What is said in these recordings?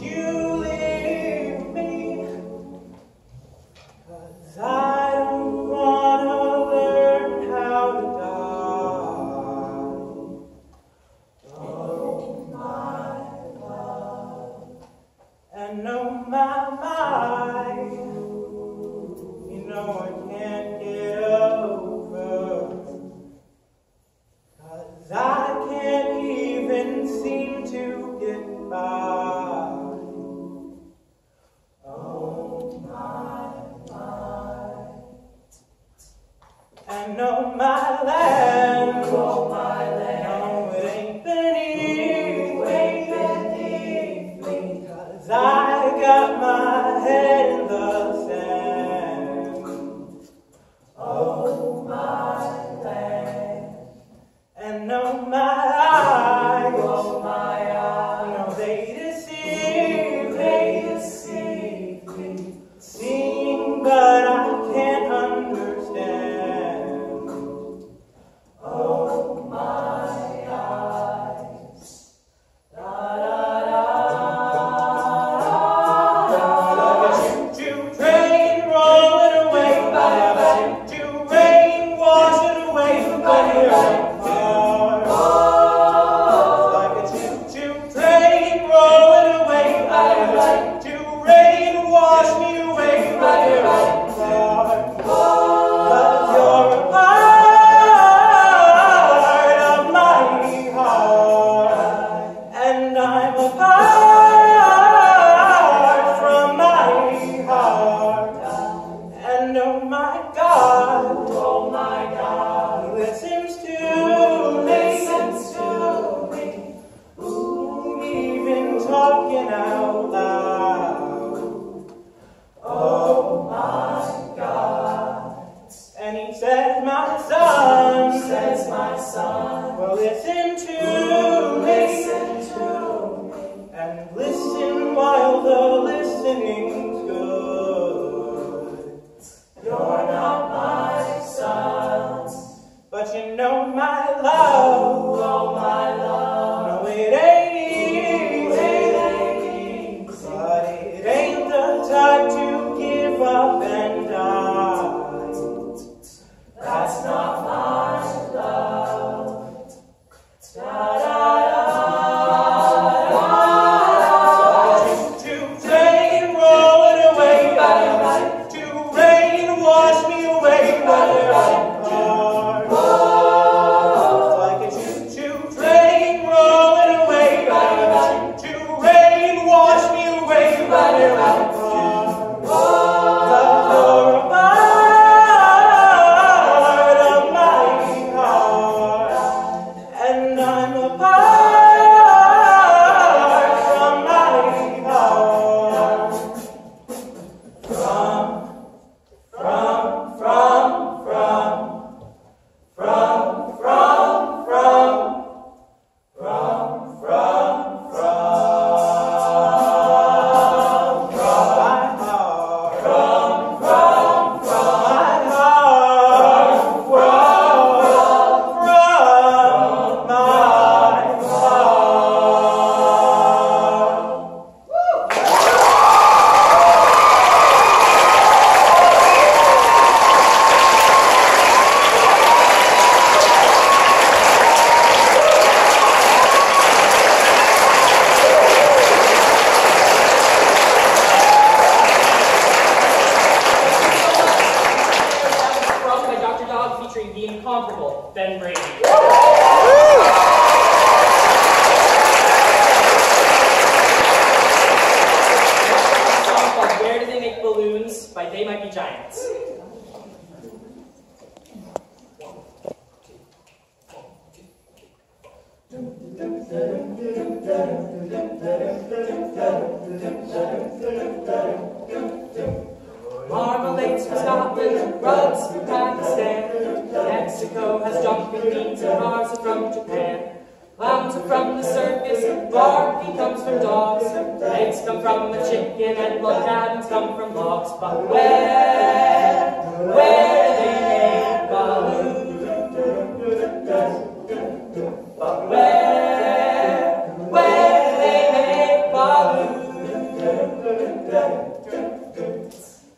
you I know my land. I know my land. No, it ain't beneath Ooh, ain't beneath me. Cause I got my head in the sand. Oh, my land. And know my my God. Oh my God. He listens to Who listens to me. Ooh, even talking out loud. Oh my God. And he says, my son. He says, my son. Well, listen to I love. everybody giants. Marmalades from Scotland, rugs from Pakistan. Mexico has jumping beans and bars from Japan comes from the circus, barking comes from dogs, Eggs come from the chicken, and log cabins come from logs. But where, where do they make balloons? But where, where do they make balloons?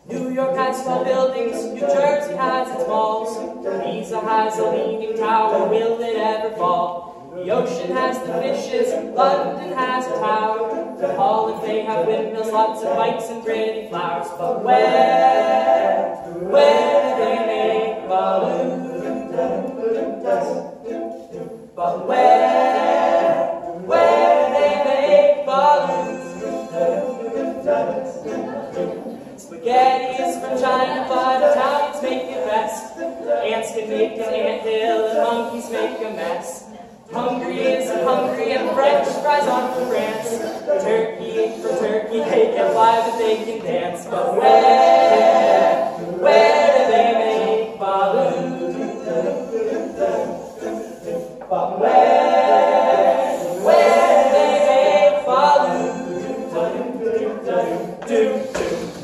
New York has tall buildings, New Jersey has its malls, Pisa has a leaning tower, will it ever fall? The ocean has the fishes, London has a tower. Holland they have windmills, lots of bikes and pretty flowers. But where, where do they make balloons? But where? fries on from France, for turkey, for turkey they can fly, but they can dance. But where, where do they make balloons? But where, where do they make balloons? Do, do, do, do, do.